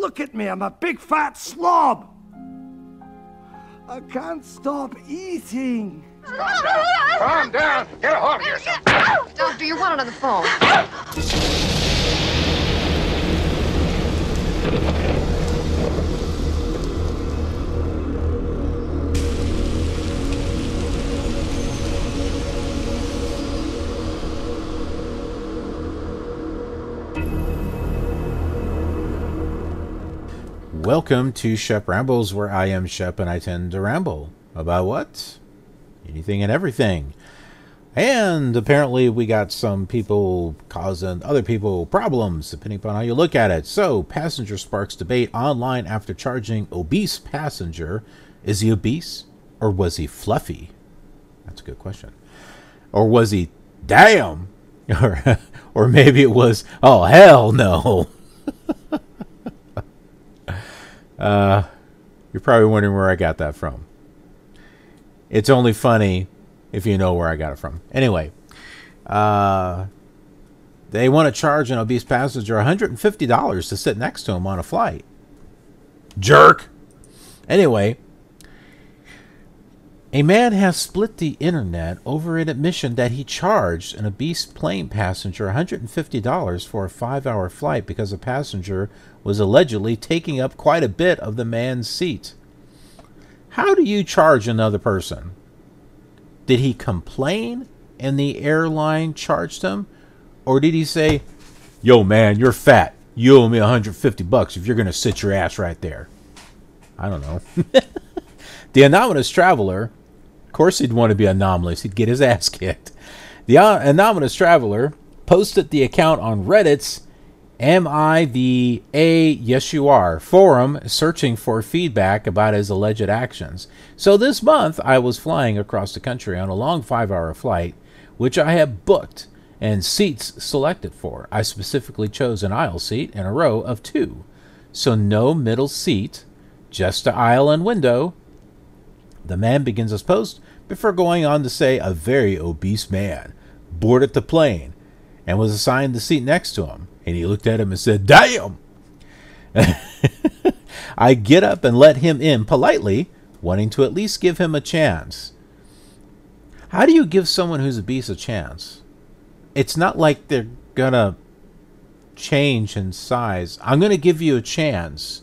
Look at me, I'm a big fat slob. I can't stop eating. Calm down. Calm down. Get a hold of yourself. Doctor, you want it on the phone. Welcome to Shep Rambles, where I am Shep and I tend to ramble. About what? Anything and everything. And apparently, we got some people causing other people problems, depending upon how you look at it. So, passenger sparks debate online after charging obese passenger. Is he obese or was he fluffy? That's a good question. Or was he damn? Or, or maybe it was, oh, hell no. Uh, you're probably wondering where I got that from. It's only funny if you know where I got it from. Anyway, uh, they want to charge an obese passenger $150 to sit next to him on a flight. Jerk! Anyway, a man has split the internet over an admission that he charged an obese plane passenger $150 for a five hour flight because a passenger was allegedly taking up quite a bit of the man's seat. How do you charge another person? Did he complain and the airline charged him? Or did he say, Yo, man, you're fat. You owe me 150 bucks if you're going to sit your ass right there? I don't know. the anonymous traveler course, he'd want to be anomalous. He'd get his ass kicked. The anonymous traveler posted the account on Reddit's Am I the A Yes You Are forum searching for feedback about his alleged actions. So this month, I was flying across the country on a long five hour flight, which I had booked and seats selected for. I specifically chose an aisle seat in a row of two. So no middle seat, just the aisle and window, the man begins his post before going on to say a very obese man boarded the plane and was assigned the seat next to him. And he looked at him and said, Damn! I get up and let him in politely, wanting to at least give him a chance. How do you give someone who's obese a chance? It's not like they're gonna change in size. I'm gonna give you a chance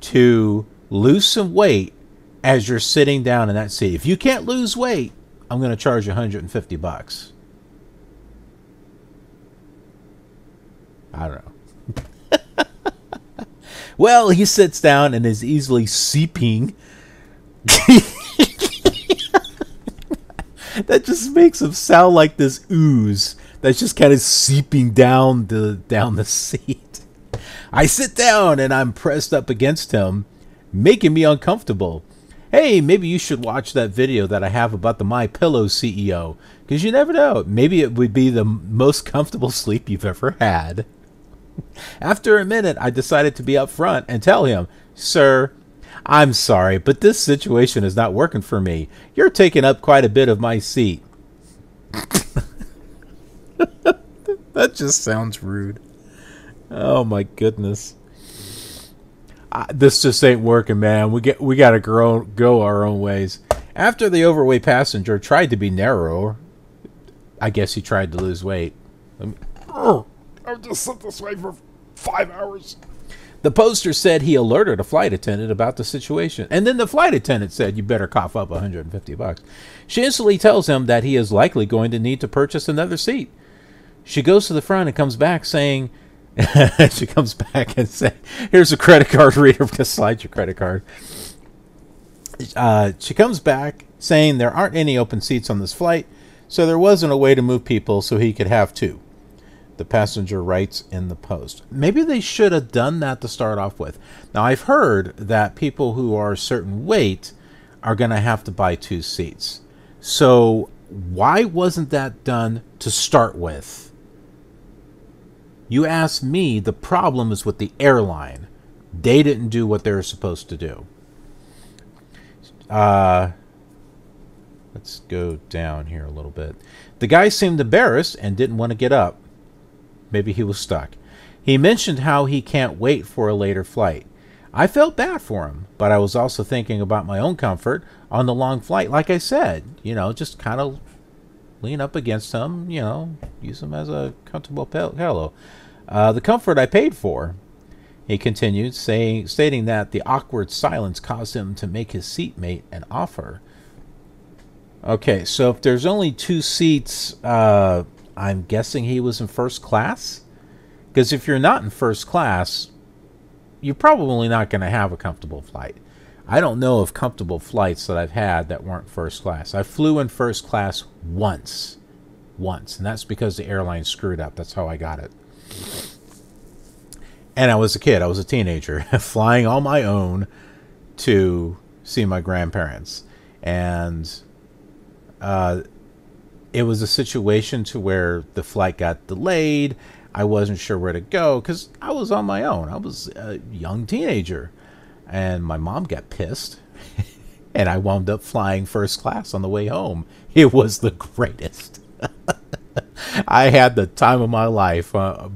to lose some weight as you're sitting down in that seat. If you can't lose weight, I'm going to charge you 150 bucks. I don't know. well, he sits down and is easily seeping. that just makes him sound like this ooze that's just kind of seeping down the down the seat. I sit down and I'm pressed up against him, making me uncomfortable hey, maybe you should watch that video that I have about the My Pillow CEO because you never know. Maybe it would be the most comfortable sleep you've ever had. After a minute, I decided to be upfront and tell him, "Sir, I'm sorry, but this situation is not working for me. You're taking up quite a bit of my seat." that just sounds rude. Oh my goodness this just ain't working, man. We get we gotta grow, go our own ways. After the overweight passenger tried to be narrower, I guess he tried to lose weight. oh, I've just sit this way for five hours. The poster said he alerted a flight attendant about the situation, and then the flight attendant said, "You better cough up 150 bucks." She instantly tells him that he is likely going to need to purchase another seat. She goes to the front and comes back saying she comes back and says, "Here's a credit card reader. Just slide your credit card." Uh, she comes back saying there aren't any open seats on this flight, so there wasn't a way to move people so he could have two. The passenger writes in the post. Maybe they should have done that to start off with. Now I've heard that people who are a certain weight are going to have to buy two seats. So why wasn't that done to start with? You ask me, the problem is with the airline. They didn't do what they were supposed to do. Uh, let's go down here a little bit. The guy seemed embarrassed and didn't want to get up. Maybe he was stuck. He mentioned how he can't wait for a later flight. I felt bad for him, but I was also thinking about my own comfort on the long flight. Like I said, you know, just kind of lean up against him, you know, use them as a comfortable pillow. Uh, the comfort I paid for. He continued, saying, stating that the awkward silence caused him to make his seatmate an offer. Okay, so if there's only two seats, uh, I'm guessing he was in first class? Because if you're not in first class, you're probably not going to have a comfortable flight. I don't know of comfortable flights that I've had that weren't first class. I flew in first class once. Once. And that's because the airline screwed up. That's how I got it. And I was a kid. I was a teenager flying on my own to see my grandparents. And uh, it was a situation to where the flight got delayed. I wasn't sure where to go because I was on my own. I was a young teenager and my mom got pissed and I wound up flying first class on the way home. It was the greatest. I had the time of my life, uh,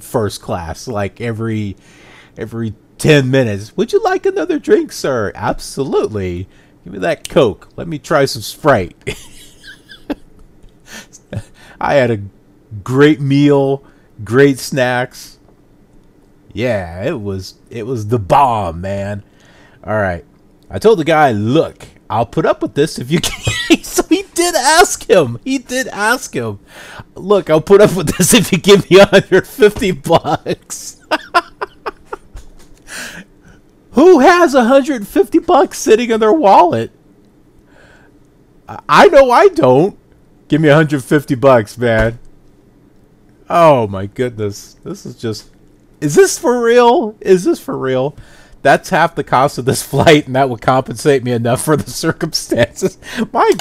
first class, like every every ten minutes. Would you like another drink, sir? Absolutely. Give me that Coke. Let me try some Sprite. I had a great meal, great snacks yeah, it was it was the bomb, man. All right. I told the guy, "Look, I'll put up with this if you can." Ask him. He did ask him. Look, I'll put up with this if you give me 150 bucks. Who has 150 bucks sitting in their wallet? I know I don't. Give me 150 bucks, man. Oh my goodness. This is just is this for real? Is this for real? That's half the cost of this flight, and that would compensate me enough for the circumstances. My.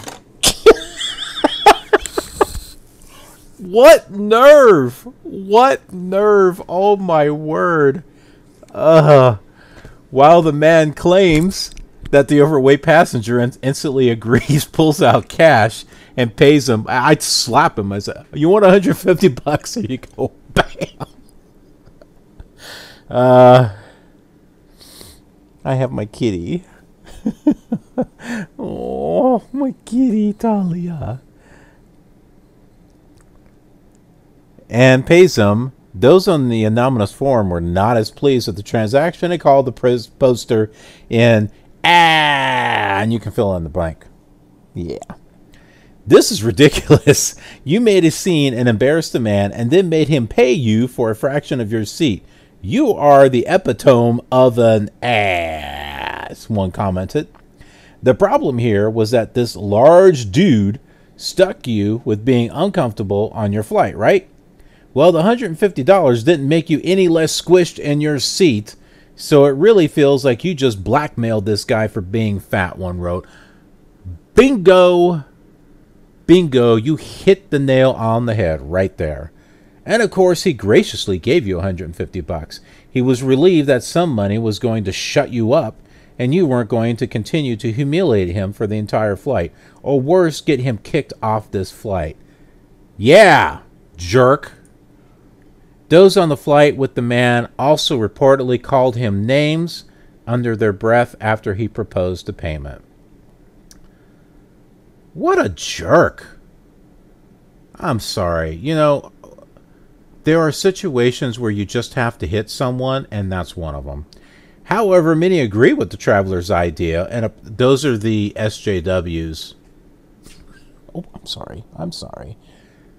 What nerve! What nerve! Oh my word! Uh. While the man claims that the overweight passenger in- instantly agrees, pulls out cash, and pays him, I'd slap him. I said, "You want 150 bucks?" Here you go. Bam. Uh, I have my kitty. oh, my kitty, Talia. And pays them. Those on the anonymous forum were not as pleased with the transaction and called the poster in ah, and you can fill in the blank. Yeah. This is ridiculous. You made a scene and embarrassed a man and then made him pay you for a fraction of your seat. You are the epitome of an ass, one commented. The problem here was that this large dude stuck you with being uncomfortable on your flight, right? Well, the $150 didn't make you any less squished in your seat, so it really feels like you just blackmailed this guy for being fat, one wrote. Bingo! Bingo, you hit the nail on the head right there. And of course, he graciously gave you 150 bucks. He was relieved that some money was going to shut you up and you weren't going to continue to humiliate him for the entire flight, or worse, get him kicked off this flight. Yeah, jerk. Those on the flight with the man also reportedly called him names under their breath after he proposed the payment. What a jerk. I'm sorry. You know, there are situations where you just have to hit someone, and that's one of them. However, many agree with the traveler's idea, and those are the SJWs. Oh, I'm sorry. I'm sorry.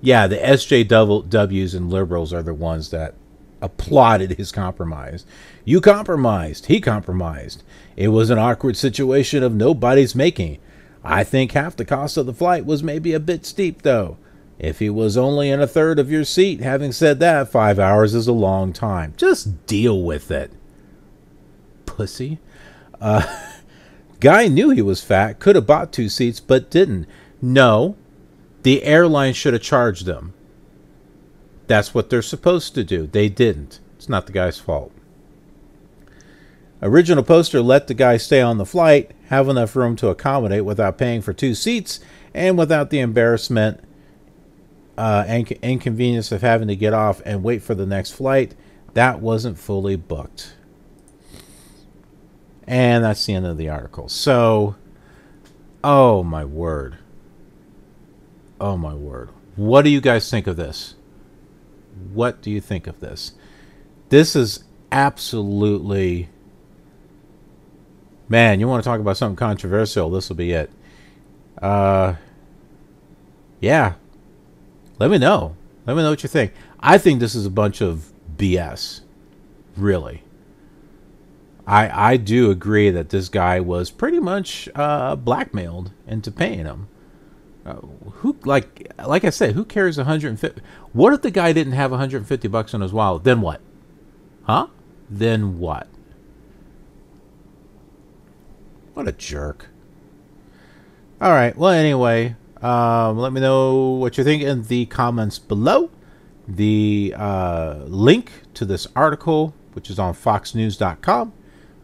Yeah, the SJWs and liberals are the ones that applauded his compromise. You compromised. He compromised. It was an awkward situation of nobody's making. I think half the cost of the flight was maybe a bit steep, though. If he was only in a third of your seat, having said that, five hours is a long time. Just deal with it. Pussy. Uh, guy knew he was fat, could have bought two seats, but didn't. No, the airline should have charged them. That's what they're supposed to do. They didn't. It's not the guy's fault. Original poster let the guy stay on the flight, have enough room to accommodate without paying for two seats, and without the embarrassment uh, inconvenience of having to get off and wait for the next flight. that wasn't fully booked. And that's the end of the article. So, oh my word. Oh my word. What do you guys think of this? What do you think of this? This is absolutely. Man, you want to talk about something controversial? This will be it. Uh, yeah. Let me know. Let me know what you think. I think this is a bunch of BS. Really. I I do agree that this guy was pretty much uh, blackmailed into paying him. Uh, who like like I said, who carries 150? What if the guy didn't have 150 bucks in his wallet? Then what? Huh? Then what? What a jerk. All right. Well, anyway, um, let me know what you think in the comments below. The uh, link to this article, which is on foxnews.com,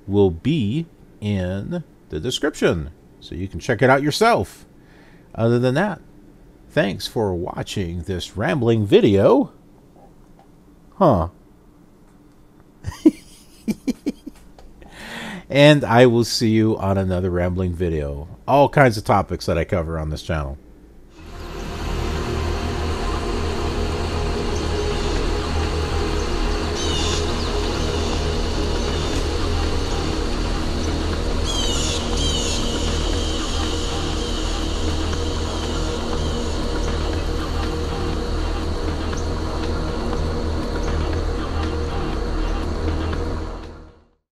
will be in the description so you can check it out yourself. Other than that, thanks for watching this rambling video. Huh. and I will see you on another rambling video. All kinds of topics that I cover on this channel.